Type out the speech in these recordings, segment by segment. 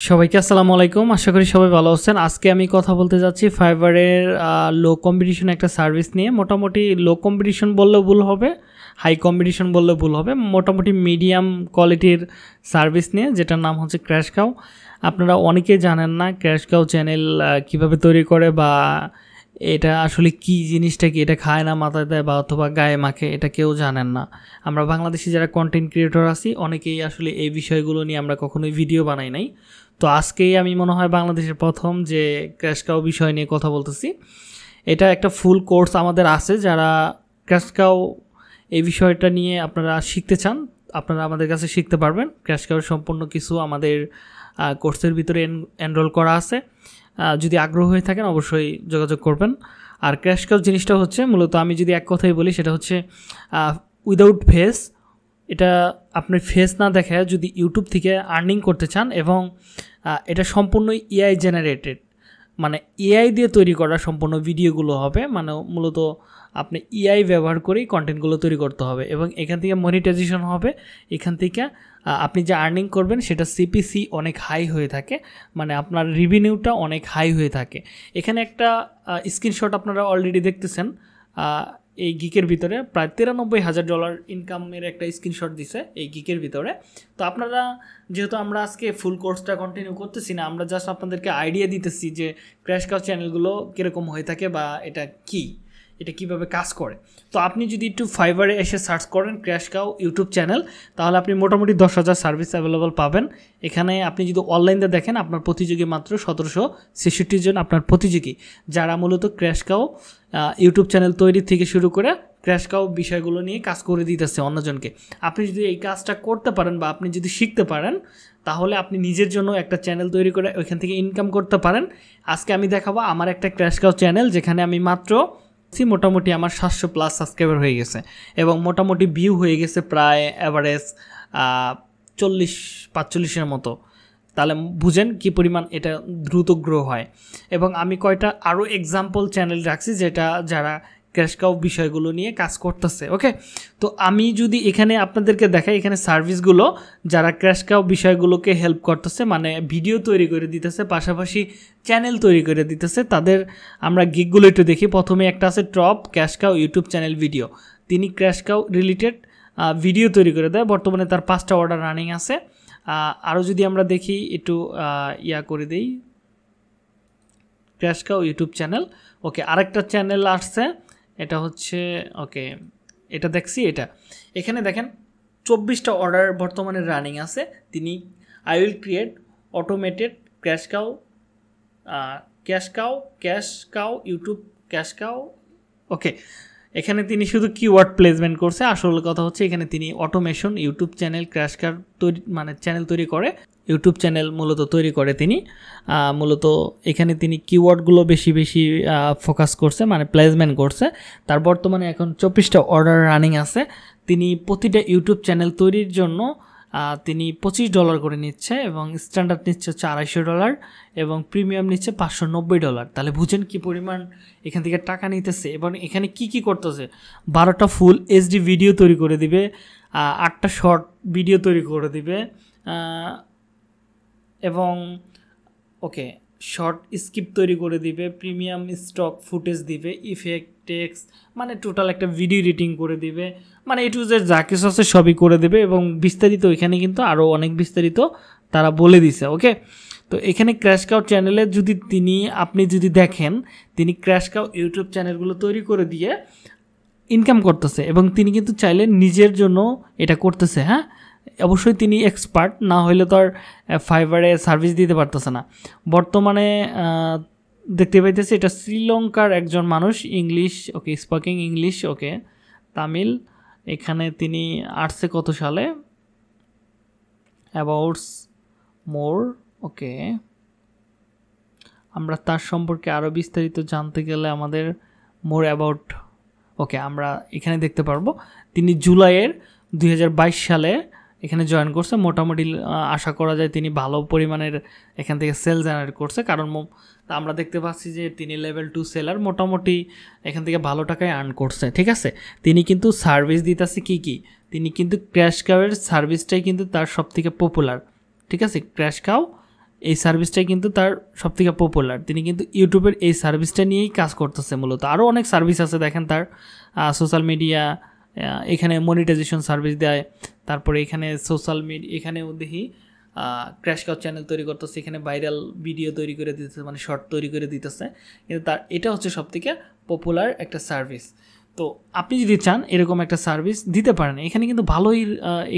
সবাইকে আসসালামু আলাইকুম। আশা করি সবাই ভালো আছেন। আজকে আমি কথা বলতে যাচ্ছি ফাইবারের লো কম্পিটিশন একটা সার্ভিস নিয়ে। মোটামুটি লো কম্পিটিশন বললেও ভুল হবে হাই কম্পিটিশন বললেও ভুল হবে। মোটামুটি মিডিয়াম কোয়ালিটির সার্ভিস নিয়ে, যেটার নাম হচ্ছে ক্র্যাশ কাউ আপনারা অনেকেই জানেন না ক্র্যাশ কাউ চ্যানেল কীভাবে তৈরি করে বা এটা আসলে কি জিনিসটা কি, এটা খায় না, মাথায় দেয় বা অথবা গায়ে মাখে, এটা কেউ জানেন না। আমরা বাংলাদেশি যারা কন্টেন্ট ক্রিয়েটর আছি, অনেকেই আসলে এই বিষয়গুলো নিয়ে আমরা কখনোই ভিডিও বানাই নাই। তো আজকেই আমি মনে হয় বাংলাদেশের প্রথম যে ক্র্যাশ কাউ বিষয় নিয়ে কথা বলতেছি। এটা একটা ফুল কোর্স আমাদের আছে, যারা ক্র্যাশ কাউ এই বিষয়টা নিয়ে আপনারা শিখতে চান, আপনারা আমাদের কাছে শিখতে পারবেন। ক্র্যাশ কাউ সম্পূর্ণ কিছু আমাদের কোর্সের ভিতরে এনরোল করা আছে। যদি আগ্রহ হয়ে থাকেন অবশ্যই যোগাযোগ করবেন। আর ক্র্যাশ কাউ জিনিসটা হচ্ছে, মূলত আমি যদি এক কথাই বলি, সেটা হচ্ছে উইদাউট ফেস এটা আপনি ফেস না দেখায় যদি ইউটিউব থেকে আর্নিং করতে চান এবং এটা সম্পূর্ণ এআই জেনারেটেড মানে এআই দিয়ে তৈরি করা সম্পূর্ণ ভিডিওগুলো হবে মানে মূলত আপনি এআই ব্যবহার করেই কন্টেন্টগুলো তৈরি করতে হবে এবং এখান থেকে মনিটাইজেশন হবে। এখান থেকে আপনি যে আর্নিং করবেন সেটা সিপিসি অনেক হাই হয়ে থাকে মানে আপনার রিভিনিউটা অনেক হাই হয়ে থাকে। এখানে একটা স্ক্রিনশট আপনারা অলরেডি দেখতেছেন এই গিকের ভিতরে প্রায় তিরানব্বই হাজার ডলার ইনকামের একটা স্ক্রিনশট দিছে এই গিকের ভিতরে। তো আপনারা, যেহেতু আমরা আজকে ফুল কোর্সটা কন্টিনিউ করতেছি না, আমরা জাস্ট আপনাদেরকে আইডিয়া দিতেছি যে ক্র্যাশ কাউ চ্যানেলগুলো কীরকম হয়ে থাকে বা এটা কী। এটা কীভাবে কাজ করে। তো আপনি যদি একটু ফাইবারে এসে সার্চ করেন ক্র্যাশ কাউ ইউটিউব চ্যানেল তাহলে আপনি মোটামুটি দশ হাজার সার্ভিস অ্যাভেলেবল পাবেন। এখানে আপনি যদি অনলাইনে দেখেন, আপনার প্রতিযোগী মাত্র সতেরোশো ছেষট্টি জন আপনার প্রতিযোগী, যারা মূলত ক্র্যাশ কাউ ইউটিউব চ্যানেল তৈরি থেকে শুরু করে ক্র্যাশ কাউ বিষয়গুলো নিয়ে কাজ করে দিতেছে অন্যজনকে। আপনি যদি এই কাজটা করতে পারেন বা আপনি যদি শিখতে পারেন, তাহলে আপনি নিজের জন্য একটা চ্যানেল তৈরি করে ওইখান থেকে ইনকাম করতে পারেন। আজকে আমি দেখাবো আমার একটা ক্র্যাশ কাউ চ্যানেল যেখানে আমি মাত্র মোটামুটি আমার সাতশো প্লাস সাবস্ক্রাইবার হয়ে গেছে এবং মোটামুটি ভিউ হয়ে গেছে প্রায় অ্যাভারেজ চল্লিশ, পাঁচচল্লিশের মতো। তাহলে বুঝেন কি পরিমাণ এটা দ্রুত গ্রো হয়। এবং আমি কয়টা আরও এক্সাম্পল চ্যানেল রাখছি যেটা যারা ক্যাশকাউ বিষয়গুলো নিয়ে কাজ করতেছে ওকে তো আমি যদি এখানে আপনাদেরকে দেখাই, এখানে সার্ভিসগুলো যারা ক্র্যাশ কাউ বিষয়গুলোকে হেল্প করতেছে মানে ভিডিও তৈরি করে দিতেছে, পাশাপাশি চ্যানেল তৈরি করে দিতেছে, তাদের আমরা গিকগুলো একটু দেখি। প্রথমে একটা আছে top cash cow YouTube channel video তিনি ক্র্যাশ কাউ রিলেটেড ভিডিও তৈরি করে দেয়। বর্তমানে তার পাঁচটা অর্ডার রানিং আছে। আরও যদি আমরা দেখি, একটু ইয়া করে দেই। দিই ক্র্যাশকাউ ইউটিউব চ্যানেল ওকে আরেকটা চ্যানেল আসছে এটা হচ্ছে, ওকে, এটা দেখছি, এটা। এখানে দেখেন, চব্বিশটা অর্ডার বর্তমানে রানিং আছে। তিনি I will create automated cash cow cash cow cash cow YouTube cash cow okay, এখানে তিনি শুধু কিওয়ার্ড প্লেসমেন্ট করছে। আসল কথা হচ্ছে, এখানে তিনি অটোমেশন ইউটিউব চ্যানেল ক্র্যাশ কার তৈরি মানে চ্যানেল তৈরি করে। ইউটিউব চ্যানেল মূলত তৈরি করে তিনি। মূলত এখানে তিনি কিওয়ার্ডগুলো বেশি বেশি ফোকাস করছে মানে প্লেসমেন্ট করছে। তার বর্তমানে এখন চব্বিশটা অর্ডার রানিং আছে। তিনি প্রতিটা ইউটিউব চ্যানেল তৈরির জন্য তিনি পঁচিশ ডলার করে নিচ্ছে এবং স্ট্যান্ডার্ড নিচ্ছে হচ্ছে আড়াইশো ডলার এবং প্রিমিয়াম নিচ্ছে পাঁচশো নব্বই ডলার তাহলে বুঝেন কি পরিমাণ এখান থেকে টাকা নিতেছে এবং এখানে কি কি করতেছে? বারোটা ফুল এইচডি ভিডিও তৈরি করে দিবে আটটা শর্ট ভিডিও তৈরি করে দিবে এবং ওকে শর্ট স্কিপ তৈরি করে দিবে প্রিমিয়াম স্টক ফুটেজ দিবে ইফেক্ট টেক্স মানে টোটাল একটা ভিডিও এডিটিং করে দিবে মানে এটু যে যা কিছু আছে সবই করে দেবে এবং বিস্তারিত এখানে কিন্তু আরও অনেক বিস্তারিত তারা বলে দিছে ওকে তো এখানে ক্র্যাশ কাউ চ্যানেলে যদি তিনি, আপনি যদি দেখেন, তিনি ক্র্যাশ কাউ ইউটিউব চ্যানেলগুলো তৈরি করে দিয়ে ইনকাম করতেছে এবং তিনি কিন্তু চাইলে নিজের জন্য এটা করতেছে হ্যাঁ? অবশ্যই তিনি এক্সপার্ট না হলে তো আর ফাইবারে সার্ভিস দিতে পারতেছে না। বর্তমানে দেখতে পাইতেছি এটা শ্রীলঙ্কার একজন মানুষ, English, okay speaking English, okay, Tamil. এখানে তিনি আর্টসে কত সালে? অ্যাবাউটস মোর ওকে। আমরা তার সম্পর্কে আরও বিস্তারিত জানতে গেলে আমাদের মোর অ্যাবাউট ওকে, আমরা এখানে দেখতে পারব। তিনি জুলাইয়ের দুই হাজার বাইশ সালে এখানে জয়েন করছে। মোটামুটি আশা করা যায় তিনি ভালো পরিমাণের এখান থেকে সেল জেনারেট করছে। কারণ আমরা দেখতে পাচ্ছি যে তিনি লেভেল টু সেলার মোটামুটি এখান থেকে ভালো টাকায় আর্ন করছে, ঠিক আছে? তিনি কিন্তু সার্ভিস দিতেছে কী কী? তিনি কিন্তু ক্র্যাশ কাউয়ের সার্ভিসটাই কিন্তু তার সব থেকে পপুলার ঠিক আছে? ক্র্যাশ কাউ এই সার্ভিসটাই কিন্তু তার সবথেকে পপুলার তিনি কিন্তু ইউটিউবের এই সার্ভিসটা নিয়েই কাজ করতেছে মূলত। আরও অনেক সার্ভিস আছে দেখেন তার সোশ্যাল মিডিয়া এখানে মনিটাইজেশন সার্ভিস দেয়, তারপরে এখানে সোশ্যাল মিডিয়া এখানেও দেখি ক্র্যাশ কাউ চ্যানেল তৈরি করতেছে, এখানে ভাইরাল ভিডিও তৈরি করে দিতেছে মানে শর্ট তৈরি করে দিতেছে। কিন্তু তার, এটা হচ্ছে সবথেকে পপুলার একটা সার্ভিস তো আপনি যদি চান এরকম একটা সার্ভিস দিতে পারেন, এখানে কিন্তু ভালোই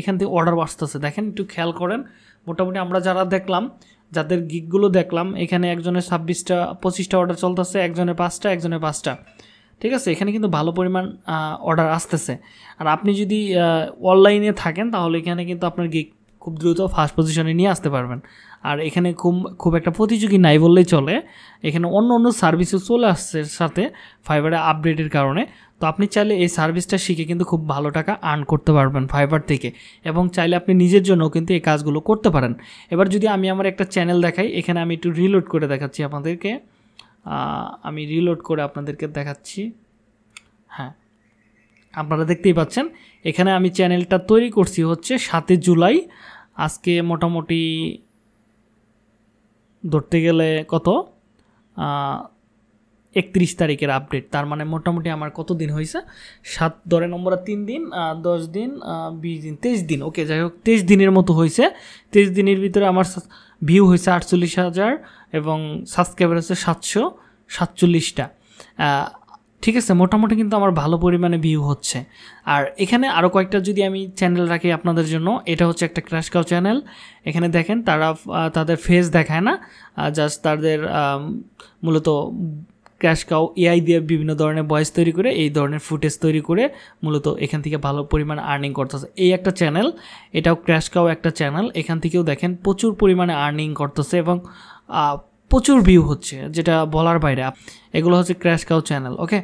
এখান থেকে অর্ডার আসতেছে দেখেন, একটু খেয়াল করেন, মোটামুটি আমরা যারা দেখলাম, যাদের গিকগুলো দেখলাম, এখানে একজনের ছাব্বিশটা, পঁচিশটা অর্ডার চলতেছে, একজনের পাঁচটা একজনের পাঁচটা। ঠিক আছে? এখানে কিন্তু ভালো পরিমাণ অর্ডার আসতেছে। আর আপনি যদি অনলাইনে থাকেন, তাহলে এখানে কিন্তু আপনার গিক খুব দ্রুত ফার্স্ট পজিশনে নিয়ে আসতে পারবেন। আর এখানে খুব খুব একটা প্রতিযোগী নাই বললেই চলে। এখানে অন্য অন্য সার্ভিসও চলে আসছে সাথে ফাইবারে আপডেটের কারণে। তো আপনি চাইলে এই সার্ভিসটা শিখে কিন্তু খুব ভালো টাকা আর্ন করতে পারবেন ফাইবার থেকে। এবং চাইলে আপনি নিজের জন্য কিন্তু এই কাজগুলো করতে পারেন। এবার যদি আমি আমার একটা চ্যানেল দেখাই, এখানে আমি একটু রিলোড করে দেখাচ্ছি আপনাদেরকে। আমি রিলোড করে আপনাদেরকে দেখাচ্ছি। হ্যাঁ আপনারা দেখতেই পাচ্ছেন। এখানে আমি চ্যানেলটা তৈরি করছি হচ্ছে সাতই জুলাই। আজকে মোটামুটি ধরতে গেলে কত? একত্রিশ তারিখের আপডেট তার মানে মোটামুটি আমার কত দিন হয়েছে? সাত ধরে নম্বর তিন দিন দশ দিন বিশ দিন, তেইশ দিন। ওকে, যাই হোক, তেইশ দিনের মতো হয়েছে। তেইশ দিনের ভিতরে আমার ভিউ হয়েছে আটচল্লিশ হাজার। এবং সাবস্ক্রাইবার হচ্ছে সাতশো সাতচল্লিশটা। ঠিক আছে, মোটামুটি কিন্তু আমার ভালো পরিমাণে ভিউ হচ্ছে। আর এখানে আরও কয়েকটা যদি আমি চ্যানেল রাখি আপনাদের জন্য, এটা হচ্ছে একটা ক্র্যাশ কাউ চ্যানেল এখানে দেখেন তারা তাদের ফেস দেখায় না। জাস্ট তাদের মূলত ক্র্যাশ কাউ এআই দিয়ে বিভিন্ন ধরনের ভয়েস তৈরি করে, এই ধরনের ফুটেজ তৈরি করে মূলত এখান থেকে ভালো পরিমাণ আর্নিং করতেছে। এই একটা চ্যানেল এটাও ক্র্যাশ কাউ একটা চ্যানেল এখান থেকেও দেখেন প্রচুর পরিমাণে আর্নিং করতেছে এবং প্রচুর ভিউ হচ্ছে, যেটা বলার বাইরে। এগুলো হচ্ছে ক্র্যাশ কাউ চ্যানেল ওকে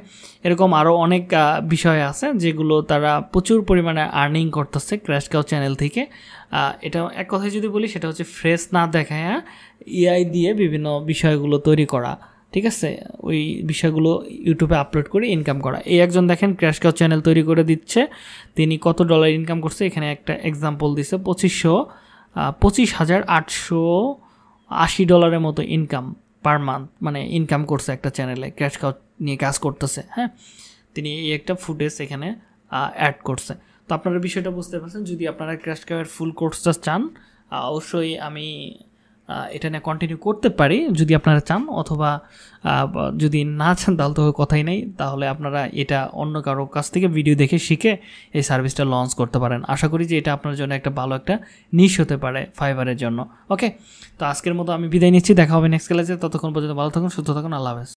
এরকম আরও অনেক বিষয় আছে যেগুলো তারা প্রচুর পরিমাণে আর্নিং করতেছে ক্র্যাশ কাউ চ্যানেল থেকে। এটা এক কথায় যদি বলি, সেটা হচ্ছে ফ্রেশ না দেখায় ইআই দিয়ে বিভিন্ন বিষয়গুলো তৈরি করা। ঠিক আছে? ওই বিষয়গুলো ইউটিউবে আপলোড করে ইনকাম করা। এই একজন দেখেন ক্র্যাশ কাউ চ্যানেল তৈরি করে দিচ্ছে। তিনি কত ডলার ইনকাম করছে? এখানে একটা এক্সাম্পল দিচ্ছে পঁচিশশো পঁচিশ হাজার আটশো আশি ডলারের মতো ইনকাম পার মান্থ মানে ইনকাম করছে একটা চ্যানেলে ক্র্যাশ কাউ নিয়ে কাজ করতেছে হ্যাঁ? তিনি এই একটা ফুটেজ এখানে অ্যাড করছে। তো আপনারা বিষয়টা বুঝতে পারছেন, যদি আপনারা ক্র্যাশ কাউয়ের ফুল কোর্সটা চান অবশ্যই আমি এটা নিয়ে কন্টিনিউ করতে পারি যদি আপনারা চান, অথবা যদি না চান, তাহলে তো কথাই নেই। তাহলে আপনারা এটা অন্য কারও কাছ থেকে ভিডিও দেখে শিখে এই সার্ভিসটা লঞ্চ করতে পারেন। আশা করি যে এটা আপনার জন্য একটা ভালো একটা নিশ হতে পারে ফাইবারের জন্য। ওকে তো আজকের মতো আমি বিদায় নিচ্ছি। দেখা হবে নেক্সট ক্লাসে ততক্ষণ পর্যন্ত ভালো থাকুন, সুস্থ থাকুন। আল্লাহ হাফেজ।